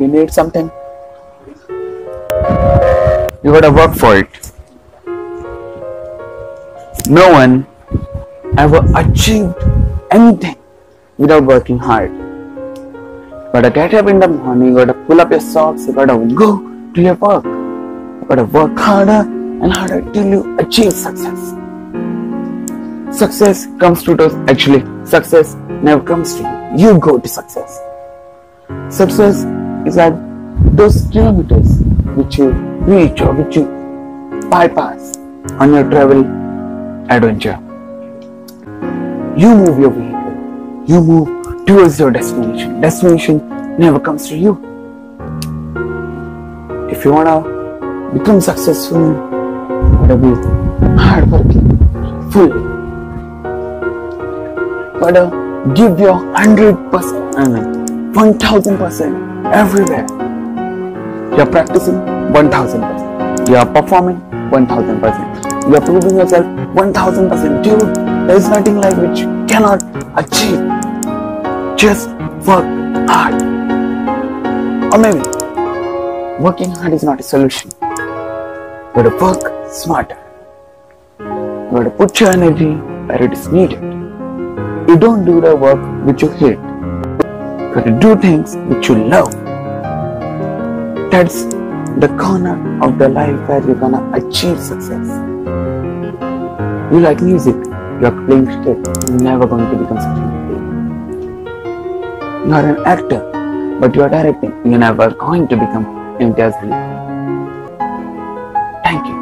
you need something, you gotta work for it. No one ever achieved anything without working hard. Gotta get up in the morning, gotta pull up your socks, you gotta go to your work. You gotta work harder and harder till you achieve success. Success comes to us, actually, success never comes to you. You go to success. Success is like those kilometers which you reach or which you bypass on your travel adventure. You move your vehicle, you move towards your destination. Destination never comes to you. If you wanna become successful, you gotta be hardworking, fully. Gotta give your hundred percent, I mean, one thousand percent everywhere. You're practicing one thousand percent. You are performing one thousand percent. You are proving yourself one thousand percent. Dude, there is nothing like which you cannot achieve. Just work hard. Or maybe working hard is not a solution. You gotta work smarter. You gotta put your energy where it is needed. You don't do the work which you hate. You gotta do things which you love that's the corner of the life where you're gonna achieve success. You like music, you're playing cricket, you're never going to become successful. You are an actor, but you are directing, you're never going to become Imtiaz Thank you.